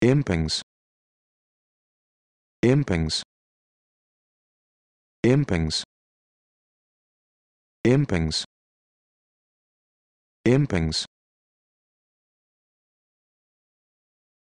Impings. Impings. Impings. Impings. Impings.